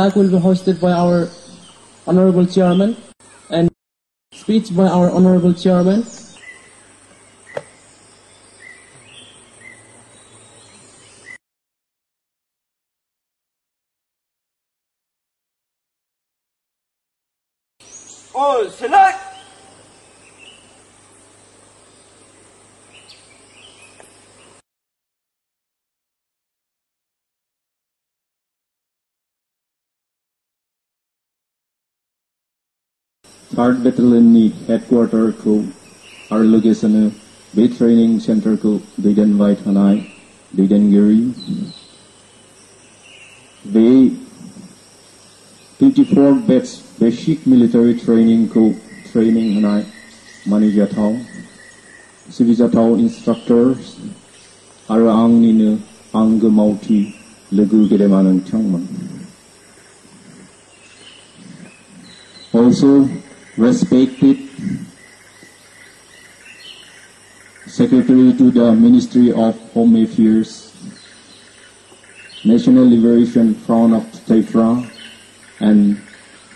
Flag will be hosted by our Honorable Chairman and speech by our Honorable Chairman. All select! Third बेटालियननि हेडक्वार्टारखौ आरो लोगोसेनो बे training सेन्टारखौ दैदेनबाय थानाय दैदेनगिरि बे 54 bets basic military ट्रेनिंखौ training होनाय मानिजाथाव सिबिजाथाव इन्सट्राक्टर्स आरो आंनिनो आंगो मावथि लोगो गेदेमा Also, respected Secretary to the Ministry of Home Affairs, National Liberation Front of Tripura, and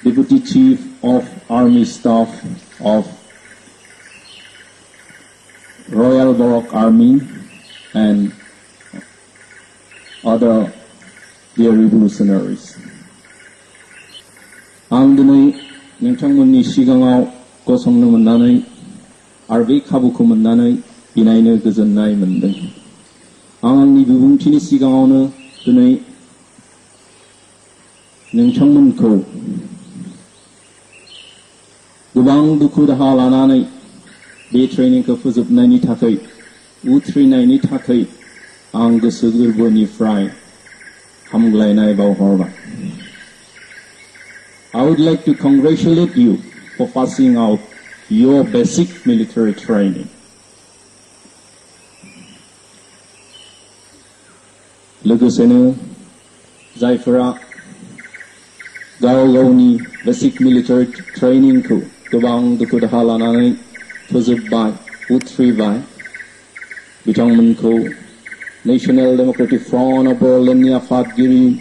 Deputy Chief of Army Staff of Royal Baroque Army and other dear revolutionaries. Andonai नोंथांमोननि सिगाङाव गसंनो मोननानै आरो बे खाबुखौ मोननानै इनायनो गोजोननाय मोनदों आं आंनि बिबुंथिनि सिगाङावनो दिनै नोंथांमोनखौ गोबां दुखु दाहा लानानै बे ट्रेनिंखौ फोजोबनायनि थाखाय उथ्रिनायनि थाखाय आं गोसो गोरबोनिफ्राय हामग्लायनाय बावहरबाय I would like to congratulate you for passing out your basic military training. Lugusenu, Zaifura, Gaoloni, basic military training ku, Gabang Dukudahala Nani, Puzubai, Utrivai, Bitongman ku, National Democratic Front of Boroland, Yafat Giri,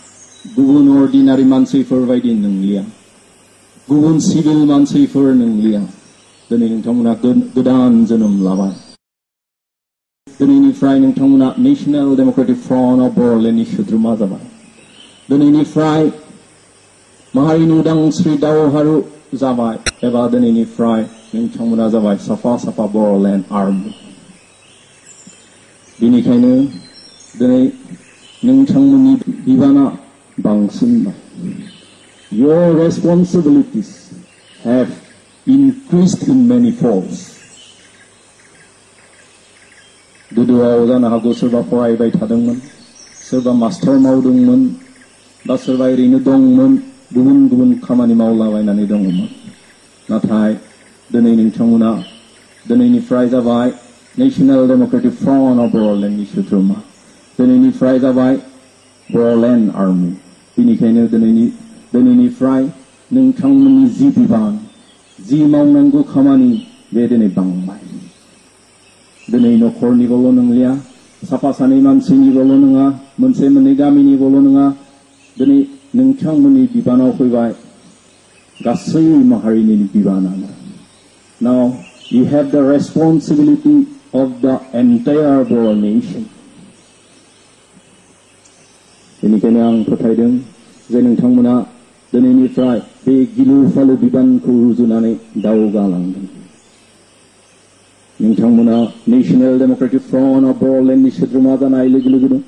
गुबुन ordinary मानसिफोर बायदि नंलिया गुबुन civil मानसिफोर नंलिया दिनै नोंथांमोना गोदान जोनोम लाबाय दिनैनिफ्राय नोंथांमोना नेशनेल डेम'क्रेटिक फ्रन्ट अफ बर'लेण्डनि सोद्रोमा जाबाय दिनैनिफ्राय माहारिनि उदांस्रि दावहारु जाबाय एबा दिनैनिफ्राय नोंथांमोना जाबाय साफा साफा बर'लेण्ड आर्मि बेनिखायनो दिनै नोंथांमोननि बिबाना Bang Your responsibilities have increased in many folds. The dua was an ago server for I by master Maudungman, the server in dongman, the one doing Kamani Maula and any dongman. Not high, the name in Tonguna, the name National Democratic Front of Boroland, Nishutruma, the name in Fraser by Boroland Army. Benikanya dengan ini dengan ini fry neng kang meni zipi bang zi mau nanggu kamani beda nih bang mai dengan ini kor ni golon neng lia sapa sana imam sini golon nenga mense menegami ni golon nenga dengan neng kang meni bibana kui bai gasui mahari ni bibana now you have the responsibility of the entire world nation बेनिखायनो आं फोथायदों जे नोंथांमोना दिनैनिफ्राय बे गिलु फालु बिबानखौ रुजुनानै दावगालांगोन नोंथांमोना national Democratic front of बर'लेण्डनि सोद्रोमा जानाय लोगो लोगोनो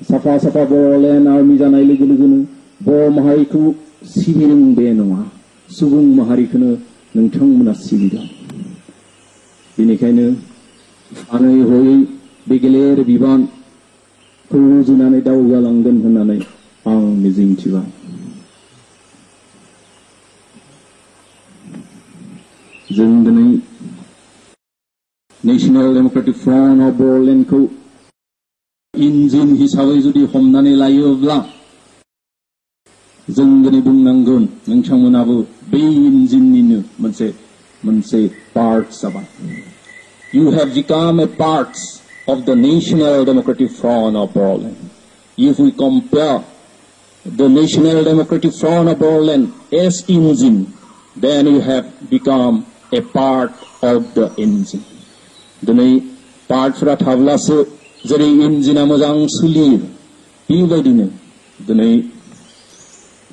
साफा साफा बर'लेण्ड आर्मि जानाय लोगो लोगोनो बर' माहारिखौ सिबिदों बे नङा सुबुं माहारिखौनो नोंथांमोना सिबिदों बेनिखायनो सानै हयै बे गेलेर बिबानखौ रुजुनानै दावगालांगोन होननानै आं मिजिं मिजिंथिबाय जों दिनै national Democratic front of बर'लेण्डखौ engine हिसाबै जुदि हमनानै लायोब्ला जों दिनै बुंनांगोन नोंथांमोनाबो बै इन्जिननिनो मोनसे मोनसे पार्ट जाबाय You have become a part of the National Democratic Front of Boroland. If we compare the National Democratic Front of Boroland as engine, then you have become a part of the engine. The part for a tavla so the engine I'm going to leave. The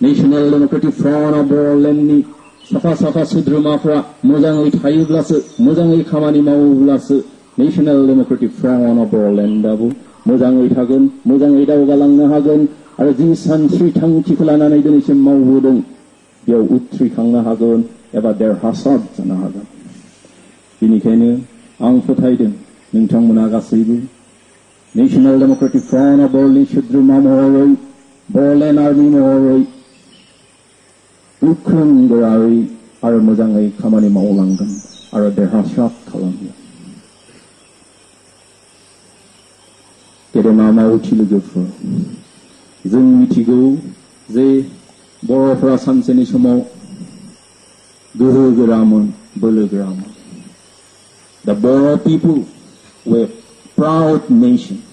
National Democratic Front of Boroland সফা সফা সুদ্র মাফরা মোজাং এই খাইবলাস মোজাং এই খামানি মাউবলাস नेशनेल डेमोक्रेटिक फ्रन्ट अफ बर'लेण्डआबो मोजाङै थागोन मोजाङै दावगालांनो हागोन आरो जि सानस्रि थांखिखौ लानानै दिनैसिम मावबोदों बेयाव उथ्रिखांनो हागोन एबा देरहासार जानो हागोन बेनिखायनो आं फोथायदों नोंथांमोना गासैबो national democratic front of Bodoland सोद्रोमा महरै बर'लेण्ड आर्मि महरै गोख्रों गोरायै आरो मोजाङै खामानि मावलांगोन आरो देरहासार खालामगोन गेदेमा मावथि लोगोफोर जों मिथिगौ जे बर'फोरा सानसेनि समाव गोहो गोरामोन बोलो गोरामोन The Boro people were proud nation.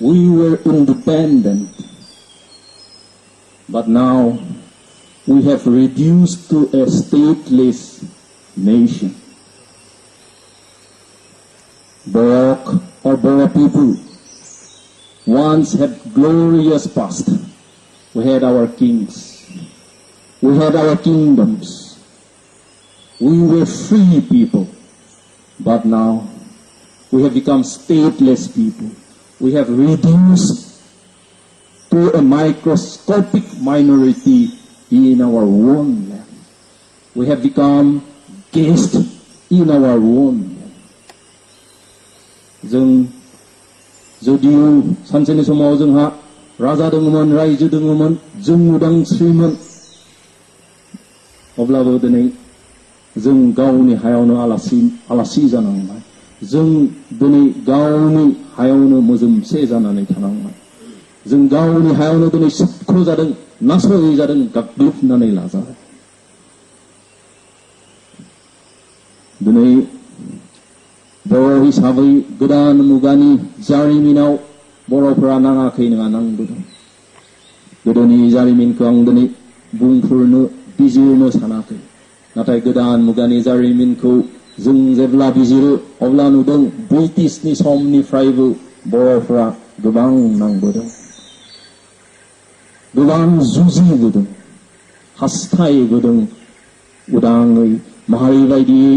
We were independent. But now we have reduced to a stateless nation. Barak or Boro people once had glorious past. We had our kings. We had our kingdoms. We were free people. But now we have become stateless people. We have reduced to a microscopic minority in our own land. We have become guests in our own land. जुदियो सानसेनि समाव जोंहा राजा दङमोन रायजो दङमोन जों उदांस्रिमोन अब्लाबो दिनै जों गावनि हायावनो आलासि आलासि जानांबाय जों दिनै गावनि हायावनो मोजोमसे जानानै थानांबाय जों गावनि हायावनो दिनै सिख' जादों नासय जादों गाग्लोबनानै लाजाबाय दिनै बर' हिसाबै गोदान मुगानि जारिमिनाव बर'फोरा नाङाखै नङा नांबोदों गोदोनि जारिमिनखौ आं दिनै बुंफोरनो बिजिरनो सानाखै नाथाय गोदान मुगानि जारिमिनखौ जों जेब्ला बिजिरो अब्ला नुदों ब्रिटिशनि समनिफ्रायबो बर'फ्रा गोबां नांबोदों गोबां जुजिबोदों हास्थायबोदों उदाङै माहारि बायदियै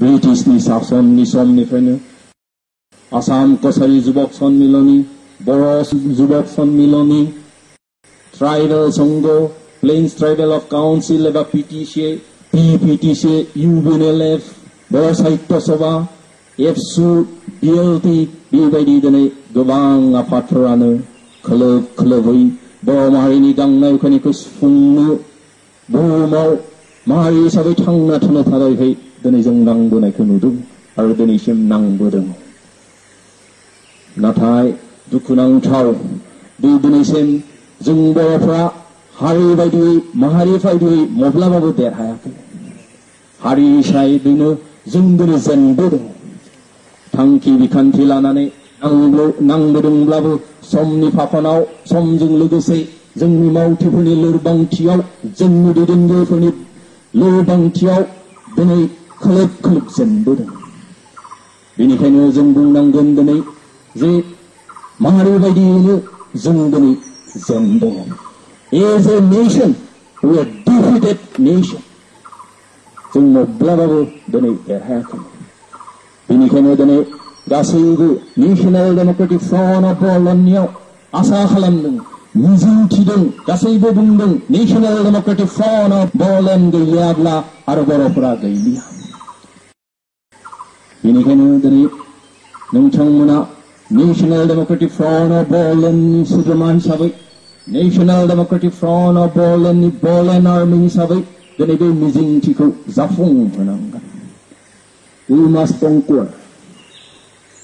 हारि बायदियै थांनानै थानो ब्रिटिशनि सासननि समनिफ्रायनो Assam Kachari Jubak Sanmilani Bodo' Jubak Sanmilani tribal Sangha plains tribal of council एबा पिटिसि पिपिटिसि इउबिएनएलएफ बर' साहित्य सभा एबसु बिएलटि बेबायदि दिनै गोबां आफादफोरानो खोलोब खोलोबै बर' माहारिनि गांनाय उखैनायखौ सुफुंनो बुहुमाव माहारि हिसाबै थांना थानो थाखाय दिनै जों नांबोनायखौ नुदों आरो दिनैसिम नांबोदों नाथाय दुखुनांथाव दि दिनैसिम जों बर'फ्रा हारि बायदियै माहारि बायदियै माब्लाबाबो देरहायाखै हारि हिसाबैनो जों दिनै जेनबोदों थांखि बिखान्थि लानानै नांबोदोंब्लाबो समनि फाखनाव समजों लोगोसे जोंनि मावथिफोरनि लोरबांथियाव जोंनि दैदेनगिरिफोरनि लोरबांथियाव दिनै खोलोब खोलोब जेनबोदों बेनिखायनो जों बुंनांगोन दिनै जे माहारि बायदियैनो जों दिनै जेनदों as a nation we are defeated nation जों माब्लाबाबो दिनै देरहायाखै बेनिखायनो दिनै गासैबो नेशनेल डेम'क्रेटिक फ्रन्ट अफ बर'लेण्डनियाव आसा खालामदों मिजिंथिदों गासैबो बुंदों national democratic front of Bodoland गैयाब्ला आरो बर'फोरा गैलिया बेनिखायनो दिनै नोंथांमोना नेशनेल डेमोक्रेटिक फ्रन्ट अफ बरलेण्डनि सोद्रोमा हिसाबै national democratic front of बरलेण्डनि बरलेण्ड army हिसाबै दिनै बे मिजिंथिखौ जाफुंहोनांगोन We must conquer.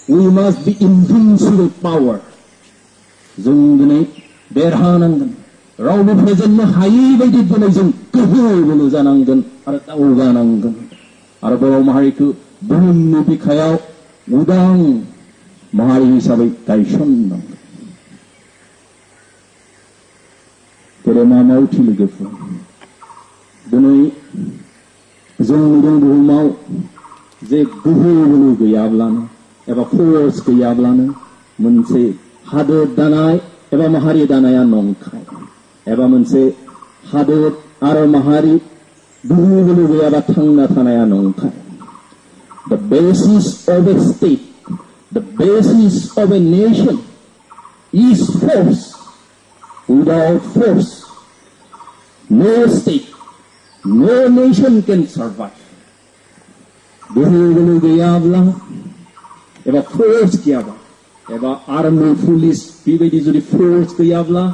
We must be invincible power. जों दिनै देरहानांगोन रावबो फेजेननो हायै बायदि दिनै जों गोहो बोलो जानांगोन आरो दावगानांगोन आरो बर' माहारिखौ बुहुमनि बिखायाव उदां माहारि हिसाबै गायसननांगोन गेदेमा मावथि लोगोफोर दिनै जों नुदों बुहुमाव जे गोहो बोलो गैयाब्लानो एबा फर्स गैयाब्लानो मोनसे हादोर दानाय एबा माहारि दानाया नंखाय एबा मोनसे हादोर आरो माहारि गोहो गैयाबा थांना थानाया नंखाय The basis of a state, the basis of a nation is force. Without force, no state, no nation can survive. गोहो बोलो गैयाब्ला एबा फोर्स गैयाबा एबा आर्मि पुलिस बेबायदि जुदि फोर्स गैयाब्ला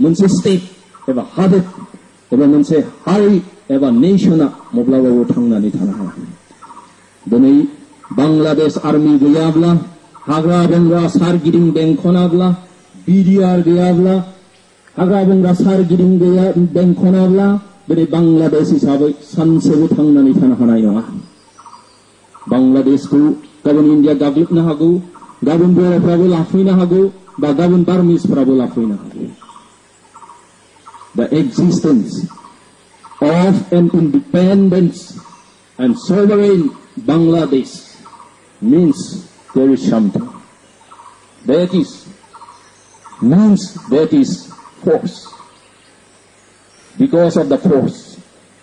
मोनसे स्टेट एबा हादोर एबा मोनसे हारि एबा नेसना माब्लाबाबो थांनानै थानो हाया दिनै बांलादेश आर्मि गैयाब्ला हाग्रा बंग्रा सारगिदिं बेंखनाब्ला बिडिआर गैयाब्ला हाग्रा बंग्रा सारगिदिं गैया बेंखनाब्ला दिनै बांलादेश हिसाबै सानसेबो थांनानै थानो हानाय नङा बांलादेशखौ गाबोन इन्डिया गाग्लोबनो हागौ गाबोन बर'फ्राबो लाफैनो हागौ बा गाबोन बार्मिसफ्राबो लाफैनो हागौ The existence of an independent and sovereign Bangladesh means there is something. That is, means that is force. Because of the force,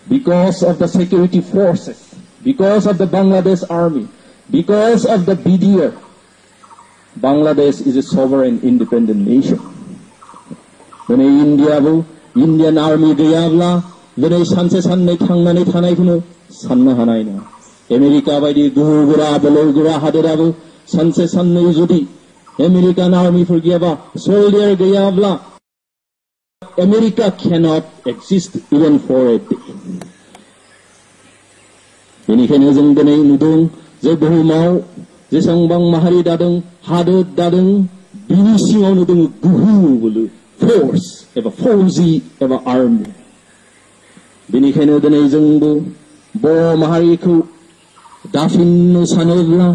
because of the security forces, because of the Bangladesh army, because of the BDR, Bangladesh is a sovereign independent nation. दिनै इन्डियाबो Indian army गैयाब्ला दिनै सानसे साननै थांनानै थानायखौनो साननो हानाय नङा आमेरिका बायदि गोहो गोरा बोलो गोरा हादोराबो सानसे साननै जुदि। आमेरिकान आर्मिफोर गैयाबा सल्डियार गैयाब्ला। America cannot exist even for a day. बेनिखायनो जों दिनै नुदों, जे बुहुमाव जेसेबां माहारि दादों हादोर दादों, बिनि सिङावनो दङ गोहो बोलो। फर्स एबा फौजि, एबा आर्मि बेनिखायनो दिनै जोंबो बर' माहारिखौ dafinno sanerla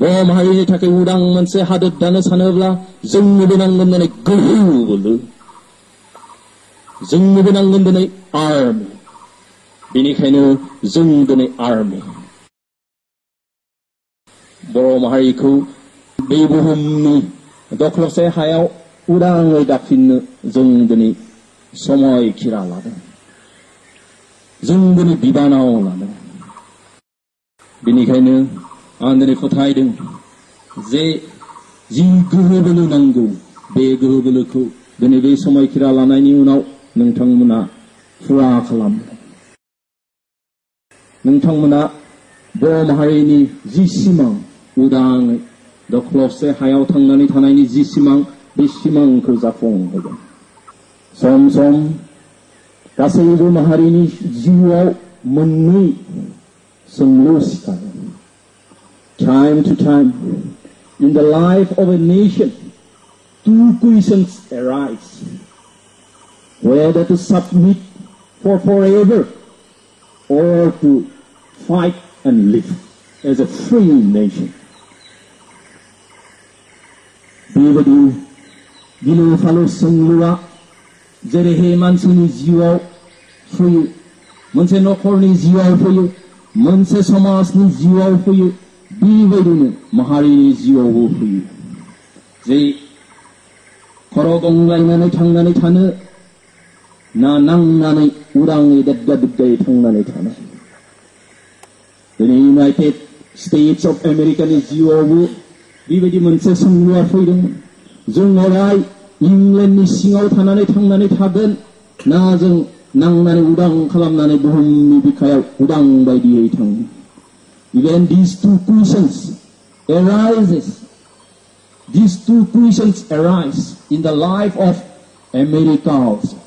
bom haye take udang manse hadet dana sanerla zungmi binang ngondene gulu zungmi binang ngondene arm bini khaino zungdene arm bom haye ዝም ብለን እንደነ ግሁ ብሉ ዝም ብለን እንደነ አርም ቢኒከኑ ዝም እንደነ አርም በማህሪኩ ቢቡሁም ዶክሎሰ ሃያው 우랑의 닥친 정근이 소모의 길알라네 정근이 비바나오라네 बेनिखायनो आं दिनै फोथायदों जे जि गोहो बोलो नांगौ बे गोहो बोलोखौ दिनै बे समय खिरा लानायनि उनाव नोंथांमोना फुरा खालामदों नोंथांमोना बर' माहारिनि जि सिमां उदाङै दख्लबसे हायाव थांनानै थानायनि जि सिमां बे सिमांखौ जाफुंहोगोन सम सम गासैबो माहारिनि जिउआव मोननै सोंलु सिखारो Time to time, in the life of a nation, two questions arise. Whether to submit for forever or to fight and live as a free nation. बेबायदि गिलु फालु सोंलुआ जेरैहाय मानसिनि जिउआव फैयो मोनसे न'खरनि जिउआव फैयो मोनसे समाजनि जिउआव फैयो बेबायदिनो माहारिनि जिउआवबो फैयो जे खर' गंलायनानै थांनानै थानो ना नांनानै उदाङै दाद्गा दुग्गायै थांनानै थानो दिनै इउनाइटेड स्टेट्स अफ आमेरिकानि जिउआवबो बेबायदि मोनसे सोंलुआ फैदोंमोन जों अराय इंलेन्डनि सिङाव थानानै थांनानै थागोन ना जों नांनानै उदां खालामनानै बुहुमनि बिखायाव उदां बायदियै थाङो Even these two questions arises. These two questions arise in the life of America also.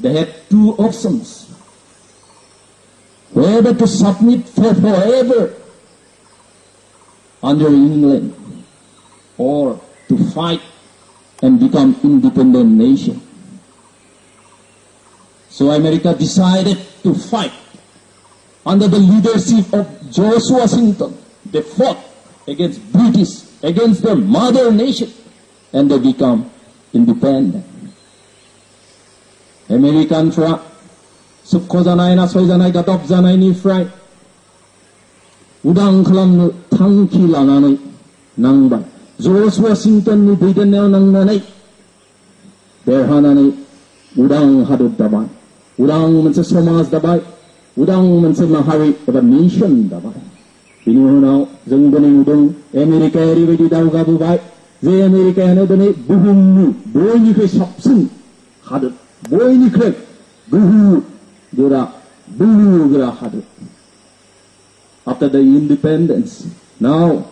They had two options. Whether to submit for forever under England or to fight and become independent nation. So America decided to fight under the leadership of George Washington. They fought against British, against their mother nation, and they become independent. आमेरिकानफ्रा सुख जानाय नासय जानाय गादब जानायनिफ्राय उदां खालामनो थांखि लानानै नांबाय जर्ज वाशिंटननि दैदेननायाव नांनानै देरहानानै उदां हादर दाबाय उदां मोनसे समाज दाबाय उदां मोनसे माहारि एबा नेसन दाबाय बिनि उनाव जों दिनै नुदों आमेरिकाया ओरैबायदि दावगाबोबाय जे आमेरिकायानो दिनै बुहुमनि बयनिख्रुइ साबसिन हादोर बयनिख्रुइ गोहो गोरा बोलो गोरा हादोर after the independence. Now,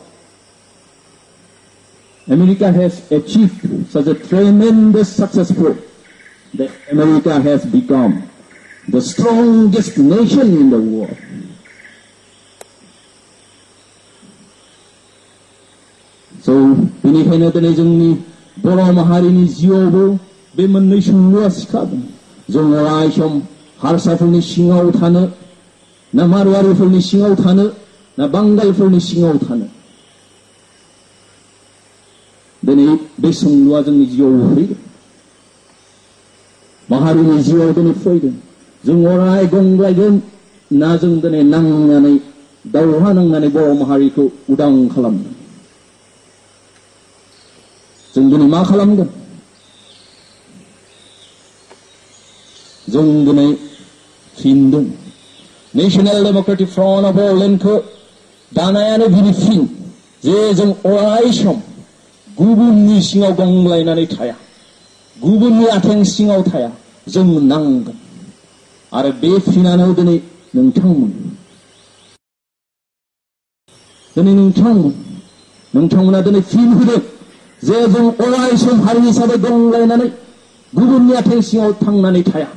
America has achieved such a tremendous successful that America has become the strongest nation in the world. So, बेनिखायनो दिनै जोंनि बर' माहारिनि जिउआवबो बे मोननै सोंलुआ सिखादों जों अराय सम हारसाफोरनि सिङाव थानो ना मारवारिफोरनि सिङाव थानो ना बांगालफोरनि सिङाव थानो दिनै बे सोंलुआ जोंनि जिउआव फैदों माहारिनि जिउआव दिनै फैदों 중오라의 공과이든 나중든의 낭난의 달화낭난의 보험하리고 그 우당 칼람 중든이 마 칼람든 중든의 힌둥. National Democratic Front of Ireland 그 다나야의 비리핀 제정 오라이숑 구분이 싱어 공라이나니 타야. 구분이 아탱 싱어 타야. 정 낭근 आरो बे फिनानो दिनै नोंथांमोन दिनै नोंथांमोन नोंथांमोना दिनै फिन होदों जे जों अराय सम हारि हिसाबै गंग्लायनानै गुबुननि आथें सिङाव थांनानै थाया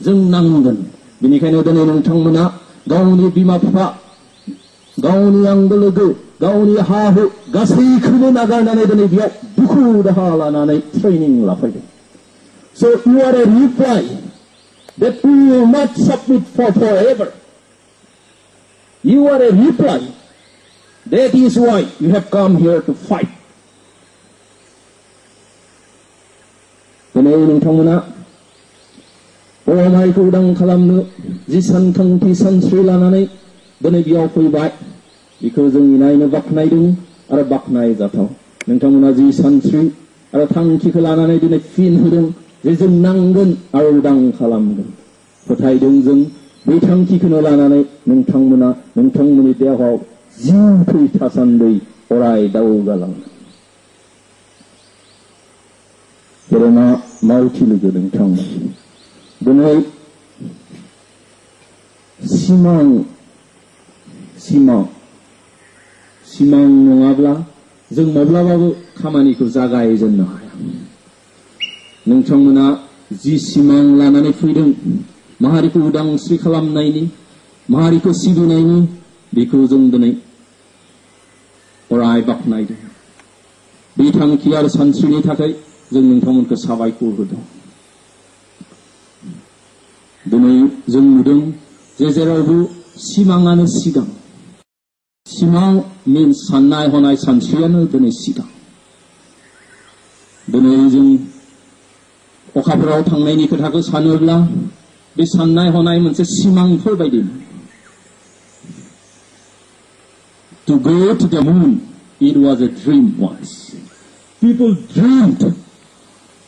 जों नांगोन बेनिखायनो दिनै नोंथांमोना गावनि बिमा बिफा गावनि आंगो लोगो गावनि हा हु गासैखौबो नागारनानै दिनै बेयाव दुखु दाहा लानानै training लाफैदों So you are a reply that we will not submit for forever. You are a reply. That is why you have come here to fight. दिनै नोंथांमोना बर' माहारिखौ उदां खालामनो जि सानखांथि सानस्रि लानानै दिनै बेयाव फैबाय बेखौ जों नायनो बाख्नायदों आरो बाख्नाय जाथाव नोंथांमोना जि सानस्रि आरो थांखिखौ लानानै दिनै फिन होदों जे जों नांगोन आरो उदां खालामगोन फोथायदों जों बे थांखिखौनो लानानै नोंथांमोना नोंथांमोननि देहायाव जिउ थै थासान्दै अराय दावगालांगोन गेदेमा मावथि लोगो नोंथांमोन दिनै सिमां सिमां सिमां नङाब्ला जों माब्लाबाबो खामानिखौ जागायजेननो हाया नोंथांमोना जि सिमां लानानै फैदों माहारिखौ उदांस्रि खालामनायनि माहारिखौ सिबिनायनि बेखौ जों दिनै अराय बाख्नायदों बे थांखि आरो सानस्रिनि थाखाय जों नोंथांमोनखौ साबायखर होदों दिनै जों नुदों जे जेरावबो सिमाङानो सिगां सिमां मिन्स साननाय हनाय सानस्रियानो दिनै सिगां दिनै जों अखाफोराव थांनायनि खोथाखौ सानोब्ला बे साननाय हनाय मोनसे सिमांफोर बायदि To go to the moon, it was a dream once. People dreamed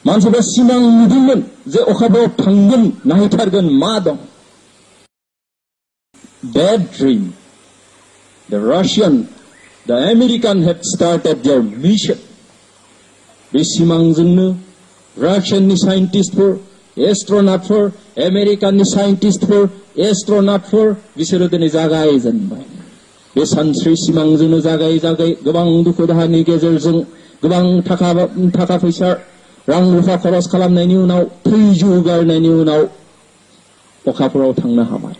मानसिफ्रा सिमां नुदोंमोन जे अखाफोराव थांगोन नायथारगोन मा दं That dream, the Russian, the American had started their mission. बे सिमांजोंनो रासियाननि साइन्टिस्टफोर एस्ट्रनाटफोर आमेरिकाननि साइन्टिस्टफोर एस्ट्रनाटफोर बिसोरो दिनै जागायजेनबाय बे सानस्रि सिमांजोंनो जागाय जागाय गोबां दुखु दाहानि गेजेरजों गोबां थाखा थाखा फैसा रां रुफा खरस खालामनायनि उनाव थैजौ गारनायनि उनाव अखाफोराव थांनो हाबाय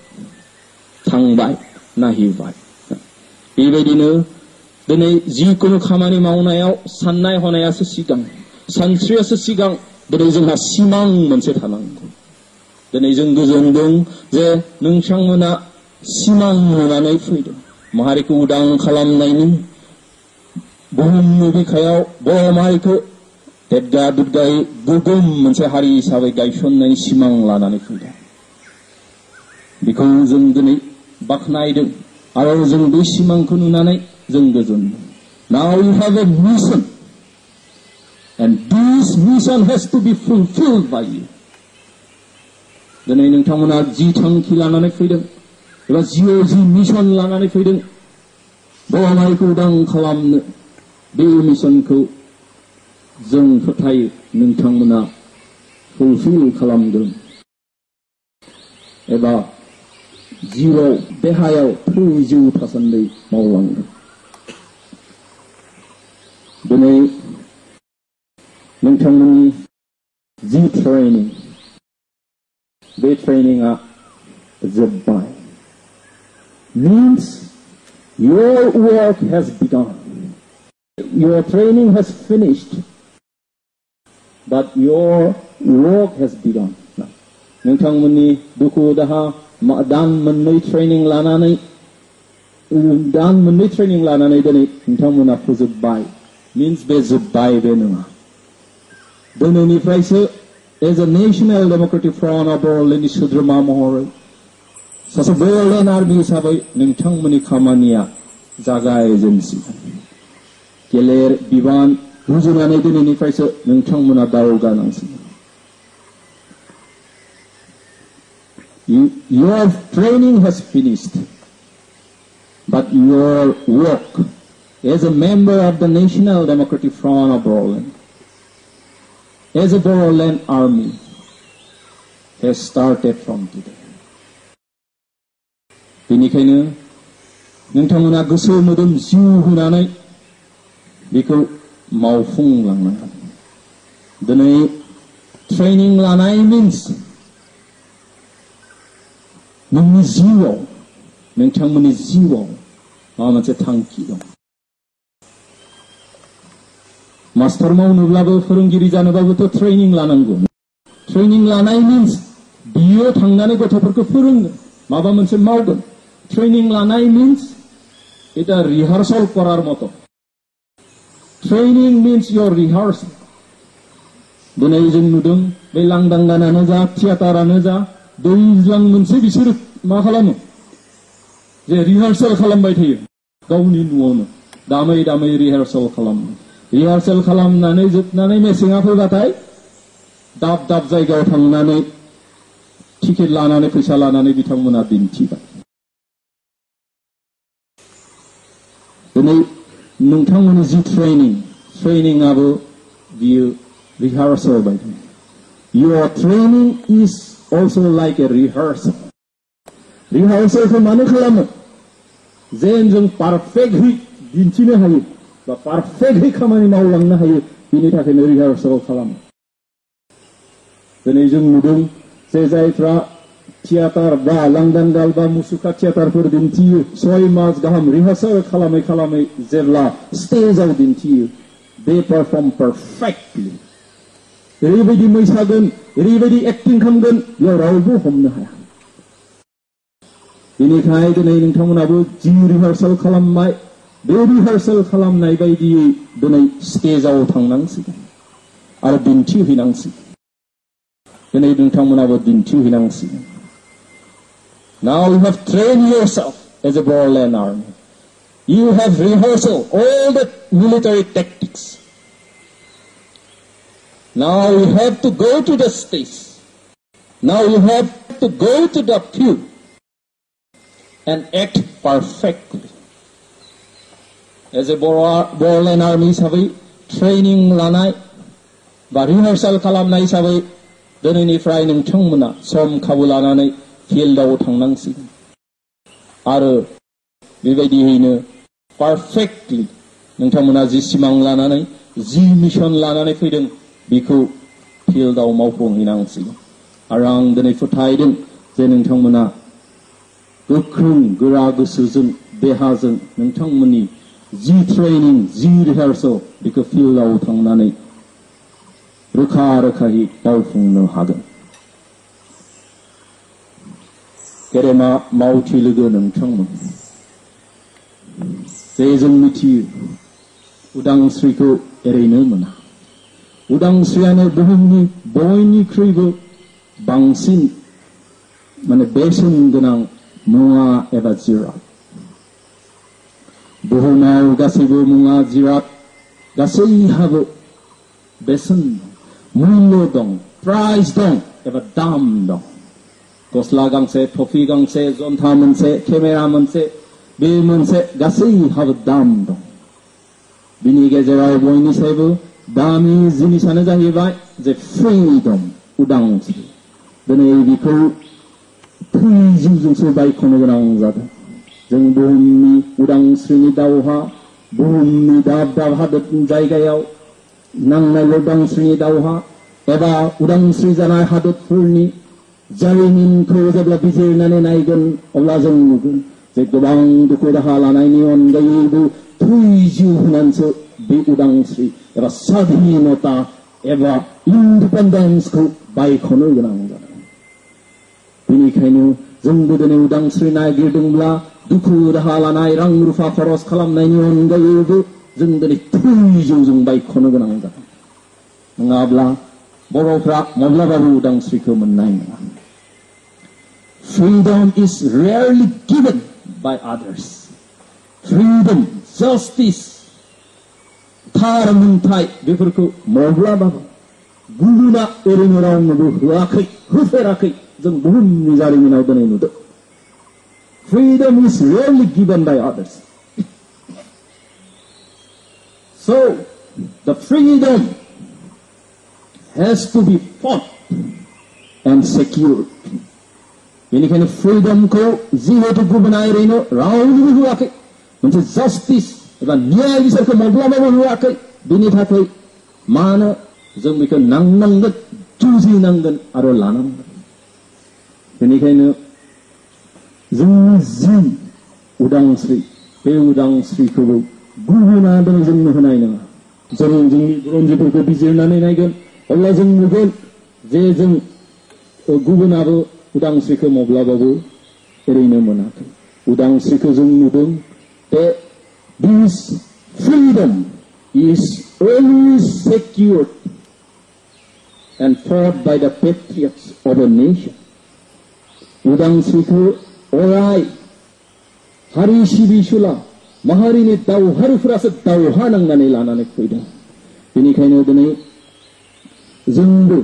थांबाय नायहैबाय बेबायदिनो दिनै जिखुनु खामानि मावनायाव साननाय हनायासो सिगां सानस्रियासो सिगां दिनै जोंहा सिमां मोनसे थानांगौ दिनै जों गोजोनदों जे नोंथांमोना सिमां नुनानै फैदों माहारिखौ उदां खालामनायनि बुहुमनि बिखायाव बर' माहारिखौ देदगा दुदगायै गोगोम मोनसे हारि हिसाबै गायसननायनि सिमां लानानै फैदों बेखौ जों दिनै बाख्नायदों आरो जों बे सिमांखौ नुनानै जों गोजोनदों Now you have a mission and this mission has to be fulfilled by you. दिनै नोंथांमोना जि थांखि लानानै फैदों एबा जिउआव जि मिशन लानानै फैदों बर' माहारिखौ उदां खालामनो बे मिशनखौ जों फोथायो नोंथांमोना फुलफिल खालामगोन एबा जिउआव देहायाव थैजिउ थासान्दि मावलांगोन दिनै नोंथांमोननि जि ट्रेनिं बे ट्रेनिंआ जोब्बाय means your work has begun. Your training has finished, but your work has begun. नोंथांमोननि दुखु दाहा दान मोननै ट्रेनिं लानानै दान मोननै ट्रेनिं लानानै दिनै नोंथांमोना फोजोबबाय मिन्स बे जोब्बाय बे नङा दिनैनिफ्रायसो as a national democratic front of बर'लेण्डनि सोद्रोमा महरै सासे बर'लेण्ड आर्मि हिसाबै नोंथांमोननि खामानिया जागायजेनसिगोन Your training has finished, but your work as a member of the National Democratic Front of Boroland as a Boroland army, has started from today. बेनिखायनो नोंथांमोना गोसो मोदोम जिउ होनानै बेखौ मावफुंलांनांगोन दिनै ट्रेनिं लानाय मिन्स नोंनि जिउआव नोंथांमोननि जिउआव माबा मोनसे थांखि दं मास्टार मावनोब्लाबो फोरोंगिरि जानोबाबोथ' ट्रेनिं लानांगौ ट्रेनिं लानाय मिन्स बियो थांनानै गथ'फोरखौ फोरोंगोन माबा मोनसे मावगोन ट्रेनिं लानाय मिन्स এটা রিহার্সাল করার মতো ট্রেনিং মিন্স ইয়র রিহার্সাল दिनै जों नुदों बे लांदां गानानो जा थियाटारानो जा दैज्लां मोनसे बिसोरो मा खालामो जे रिहार्सेल खालामबाय थायो गावनि न'आवनो दामै दामै रिहार्सेल खालामो रिहार्सेल खालामनानै जोबनानै मेसेङा फैबाथाय दाब दाब जायगायाव थांनानै टिकेट लानानै फैसा लानानै बिथांमोना दिन्थिबाय दिनै नोंथांमोननि जि ट्रेनिं ट्रेनिंआबो बियो रिहार्सेल बायदि Your training is also like a rehearsal. रिहार्सेलखौ मानो खालामो जेन जों पारफेक्टहै दिन्थिनो हायो बा पारफेक्टहै खामानि मावलांनो हायो बिनि थाखायनो रिहार्सेल खालामो दिनै जों नुदों जे जायफ्रा थियाटार बा लांदां गाल बा मुसुखा थियाटारफोर दिन्थियो सय मास गाहाम रिहार्सेल खालामै खालामै जेब्ला स्टेजाव दिन्थियो दे पारफर्म पारफेक्टलि ओरैबायदि मोसागोन ओरैबायदि एक्टिं खालामगोन बेयाव रावबो हमनो हाया बेनिखाय दिनै नोंथांमोनाबो जि रिहार्सेल खालामबाय बे रिहार्सेल खालामनाय बायदियै दिनै स्टेजाव थांनांसिगोन आरो दिन्थिहैनांसिगोन दिनै नोंथांमोनाबो दिन्थिहैनांसिगोन Now you have trained yourself as a Boroland army. You have rehearsed all the military tactics. Now you have to go to the space. Now you have to go to the field and act perfectly. As a Borland army हिसाबै training लानाय बा rehearsal खालामनाय हिसाबै दिनैनिफ्राय नोंथांमोना सम खाबु लानानै फिल्डआव थांनांसिगोन आरो बेबायदियैनो पारफेक्टलि नोंथांमोना जि सिमां लानानै जि मिशन लानानै फैदों बेखौ फिल्डआव मावफुंहैनांसिगोन आरो आं दिनै फोथायदों जे नोंथांमोना गोख्रों गोरा गोसोजों देहाजों नोंथांमोननि जि ट्रेनिं जि रिहार्सल बेखौ फिल्डआव थांनानै रोखा रोखायै मावफुंनो हागोन गेदेमा मावथि लोगो नोंथांमोन जे जों मिथियो उदांस्रिखौ एरैनो मोना उदांस्रियानो बुहुमनि बयनिख्रुइबो बांसिन माने बेसेन गोनां मुवा एबा जिराद बुहुमाव गासैबो मुवा जिराद गासैहाबो बेसेन दं मुल्य दं प्राइस दं एबा दाम दं गस्ला गांसे टफि गांसे जन्था मोनसे केमेरा मोनसे बे मोनसे गासैहाबो दाम दं बिनि गेजेराव बयनिसायबो दामि जिनिसानो जाहैबाय जे फ्रिदम उदांस्रि दिनै बेखौ थैजिउजोंसो बायख'नो गोनां जादों जों बुहुमनि उदांस्रिनि दावहा बुहुमनि दाब दाब हादोर जायगायाव नांनाय उदांस्रिनि दावहा एबा उदांस्रि जानाय हादोरफोरनि जारिमिनखौ जेब्ला बिजिरनानै नायगोन अब्ला जों नुगोन जे गोबां दुखु दाहा लानायनि अनगायैबो थै जिउ होनानैसो बे उदांस्रि एबा स्वाधीनता एबा इन्डिपेन्डेन्सखौ बायख'नो गोनां जादों बेनिखायनो जोंबो दिनै उदांस्रि नागिरदोंब्ला दुखु दाहा लानाय रां रुफा खरस खालामनायनि अनगायैबो जों दिनै थै जिउजों बायख'नो गोनां जादों नङाब्ला बर'फ्रा माब्लाबाबो उदांस्रिखौ मोननाय नङा Freedom is rarely given by others. Freedom, justice, Thar मोनथाय बेफोरखौ माब्लाबाबो गुबुना ओरैनो रावनोबो होआखै होफेराखै जों बुहुमनि जारिमिनाव दिनै नुदों Freedom is rarely given by others. So, the freedom has to be fought and secured. बेनिखायनो फ्रिडमखौ जिहेतु गुबुना ओरैनो रावनोबो होआखै मोनसे जास्टिस एबा न्याय बिसोरखौ माब्लाबाबो होआखै बिनि थाखाय मानो जों बेखौ नांनांगोन जुजिनांगोन आरो लानांगोन बेनिखायनो जोंनि जि उदांस्रि बे उदांस्रिखौबो गुबुना दिनै जोंनो होनाय नङा जों जोंनि रन्जिफोरखौ बिजिरनानै नायगोन अब्ला जों नुगोन जे जों गुबुनाबो उदांस्रिखौ माब्लाबाबो ओरैनो मोनाखै उदांस्रिखौ जों नुदों बे this freedom is always secured and fought by the patriots of a nation. उदांस्रिखौ array हारि सिबिसुला माहारिनि दावहारुफोरासो दावहा नांनानै लानानै फैदों बेनिखायनो दिनै जोंबो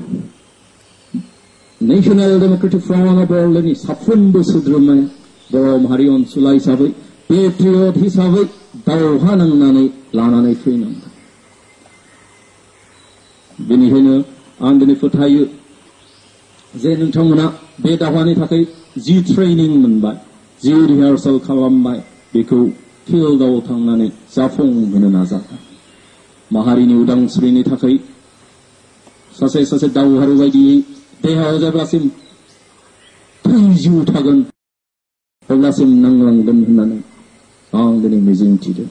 नेशनेल डेम'क्रेटिक फ्रन्ट अफ बर'लेण्डनि साफ्रोमबो सोद्रोमाया बर' माहारि अनसुला हिसाबै पेट्रियट हिसाबै दावहा नांनानै लानानै फैनांगौ बेनिखायनो आं दिनै फोथायो जे नोंथांमोना बे दावहानि थाखाय जि ट्रेनिं मोनबाय जि रिहार्सेल खालामबाय बेखौ फिल्डआव थांनानै जाफुंहोनो नाजागोन माहारिनि उदांस्रिनि थाखाय सासे सासे दावहारु बायदियै देहायाव जेब्लासिम थै जिउ थागोन अब्लासिम नांलांगोन होननानै आं दिनै मिजिंथिदों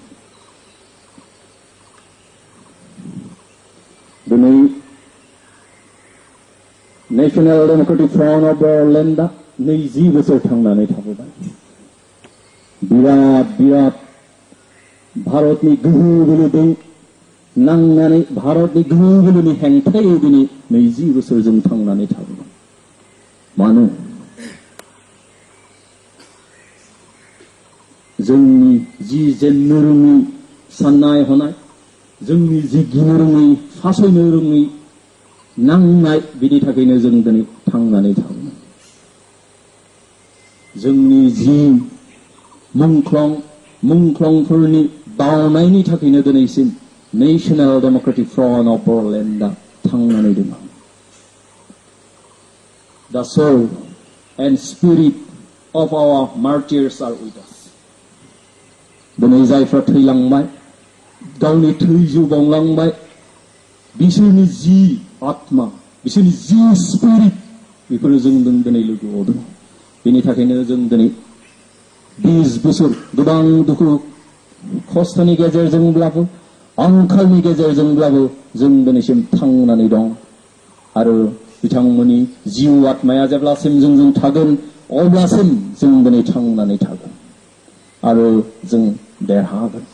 दिनै नेशनेल डेम'क्रेटिक फ्रन्ट अफ बर'लेण्डआ नैजि बोसोर थांनानै थाबोबाय बिराद बिराद भारतनि गोहो बोलोजों नांनानै भारतनि गोहो बोलोनि हेंथायै दिनै नैजि बोसोर जों थांनानै थाबोबाय मानो जोंनि जि जेननो रोङै साननाय हनाय जोंनि जि गिनो रोङै फासयनो रोङै नांनाय बिनि थाखायनो जों दिनै थांनानै थाबोबाय जोंनि जि मुंख्लं मुंख्लंफोरनि बावनायनि थाखायनो दिनैसिम नेशनेल डेम'क्रेटिक फ्रन्ट अफ बर'लेण्डआ थांनानै दङ The soul and spirit of our martyrs are with us. दिनै जायफ्रा थैलांबाय गावनि थैजौ बावलांबाय बिसोरनि जि आत्मा बिसोरनि जि स्पिरिट बेफोरो जोंजों दिनै लोगोआव दङ बेनि थाखायनो जों दिनै बिस बोसोर गोबां दुखु खस्थ'नि गेजेरजोंब्लाबो आंखालनि गेजेरजोंब्लाबो जों दिनैसिम थांनानै दं आरो बिथांमोननि जिउ आत्माया जेब्लासिम जोंजों थागोन अब्लासिम जों दिनै थांनानै थागोन आरो जों देरहागोन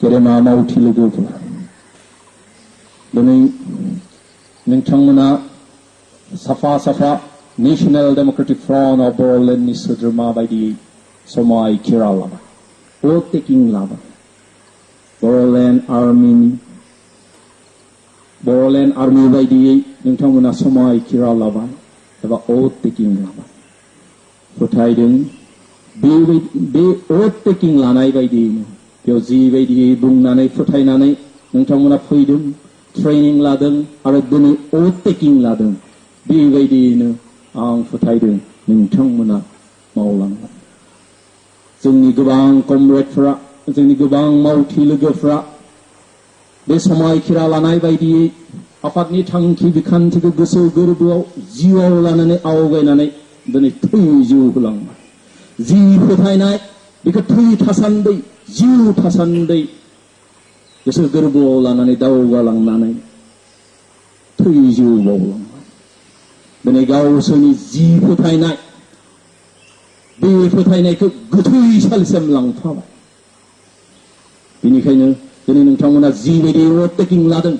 गेदेमा मावथि लोगोफोर दिनै नोंथांमोना साफा साफा नेशनेल डेम'क्रेटिक फ्रन्ट अफ बर'लेण्डनि सोद्रोमा बायदियै समाय खिरा लाबाय भट टेकिं लाबाय बर'लेण्ड आर्मिनि बर'लेण्ड आर्मि बायदियै नोंथांमोना समाय खिरा लाबाय एबा अट टेकिं लाबाय फोथायदों बेबायदि बे अट टेकिं लानाय बायदियैनो बेयाव जिबायदियै बुंनानै फोथायनानै नोंथांमोना फैदों ट्रेनिं लादों आरो दिनै अट टेकिं लादों बेबायदियैनो आं फोथायदों नोंथांमोना मावलांगोन जोंनि गोबां कमरेडफोरा जोंनि गोबां मावथि लोगोफ्रा बे समायखिरा लानाय बायदियै आफादनि थांखि बिखान्थिखौ गोसो गोरबोआव जिउआव लानानै आवगायनानै दिनै थै जिउ होलांबाय जि फोथायनाय बेखौ थै थासान्दै जिउ थासान्दै गोसो गोरबोआव लानानै दावगालांनानै थै जिउ बावलांबाय दिनै गावसोरनि जि फोथायनाय बे फोथायनायखौ गोथैसालिसिम लांफाबाय बेनिखायनो दिनै नोंथांमोना जिबायदि रड टेकिं लादों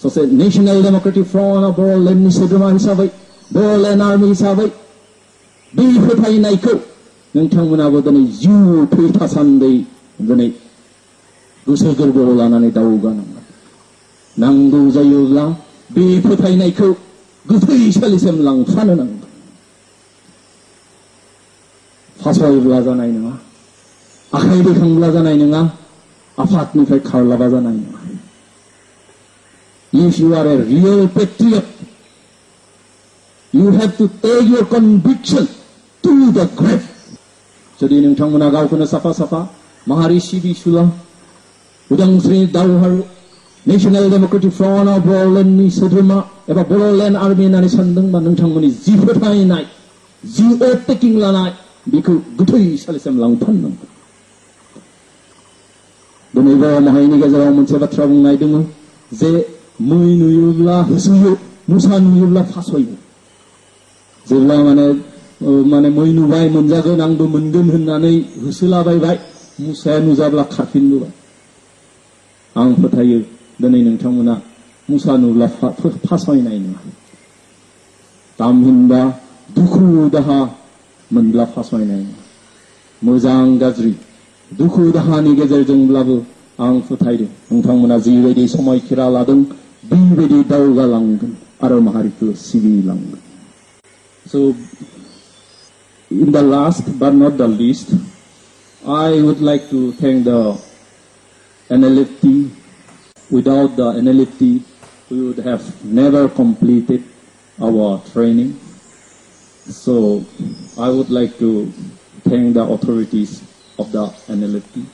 सासे नेशनेल डेम'क्रेटिक फ्रन्ट अफ बर'लेण्डनि सोद्रोमा हिसाबै बर'लेण्ड आर्मि हिसाबै बे फोथायनायखौ नोंथांमोनाबो दिनै जिउ थै थासान्दै दिनै गोसो गोरबोआव लानानै दावगानांगोन नांगौ जायोब्ला बे फोथायनायखौ 이샬리셈랑 하느는 화소의 부하자나 이능아 아카이드 강부하자나 이능아 아파트니까 가을라바자나 이능아 If you are a real patriot, you have to take your conviction to the grave. Jadi ini yang menagau kena sapa-sapa, mahari sibi sulah, udang sri dauhal national Democratic front of बर'लेण्डनि सोद्रोमा एबा Bodoland army होननानै सानदोंबा नोंथांमोननि जि फोथायनाय जि अट taking लानाय बेखौ गोथैसालिसिम लांफाननांगौ दिनै बर' माहारिनि गेजेराव मोनसे बाथ्रा बुंनाय दङ जे मै नुयोब्ला होसोयो मुसा नुयोब्ला फासयो जेब्ला माने ओ, माने मै नुबाय मोनजागोन आंबो मोनगोन होननानै होसोलाबायबाय मुसाया नुजाब्ला खारफिनबोबाय आं फोथायो 너희는 경우나 무사 놀라 파서이나 이나 담훈다 두쿠다하 문라 파서이나 이나 무장가즈리 두쿠다하 니게절 정블라부 앙푸타이리 응탕문화 지웨디 소모이키라라등 비베디 다우가랑근 아로마하리크 그 시비랑근. So in the last but not the least, I would like to thank the NLFT Without the NLFT, we would have never completed our training. So, I would like to thank the authorities of the NLFT,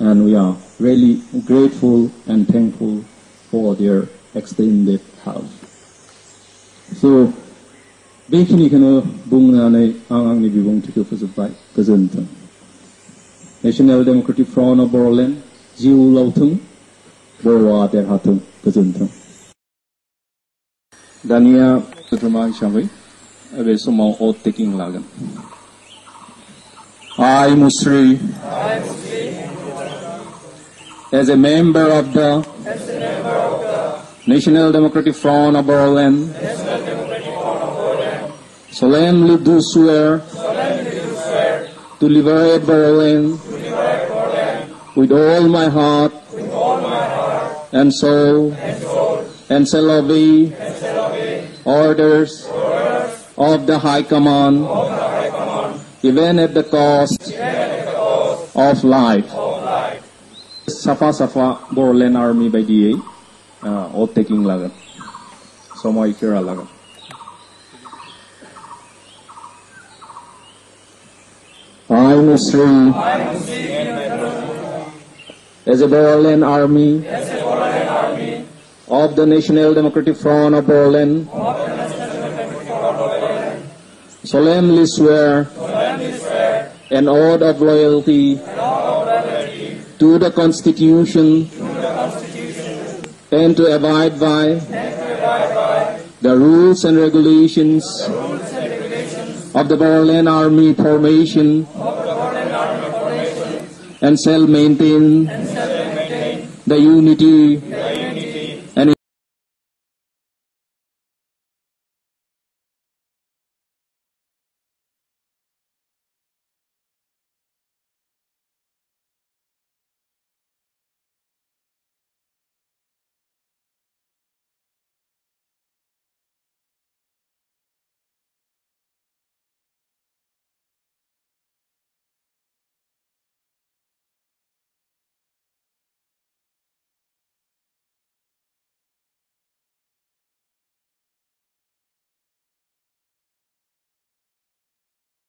and we are really grateful and thankful for their extended help. So, बेखिनिखौनो बुंनानै आं आंनि बिबुंथिखौ फोजोबबाय गोजोन्थों National Democratic Front of Bodoland जिउ लावथों borrower hatun köszöntöm. Dania tutumány sávai, ebből szomó ott tekin. I, Musri, as a member of the, National Democratic Front of Boroland, solemnly do swear, to liberate Boroland with all my heart and so, and soul, and orders, of the High Command, even, at the cost of life. Of life. Safa Safa Boroland Army by day, uh, all taking lagat. So my kira lagat. I must say, as a Boroland army, of the National Democratic Front of Boroland, solemnly swear an oath of loyalty to the Constitution and to abide by the rules and regulations of the Boroland Army formation and shall maintain the unity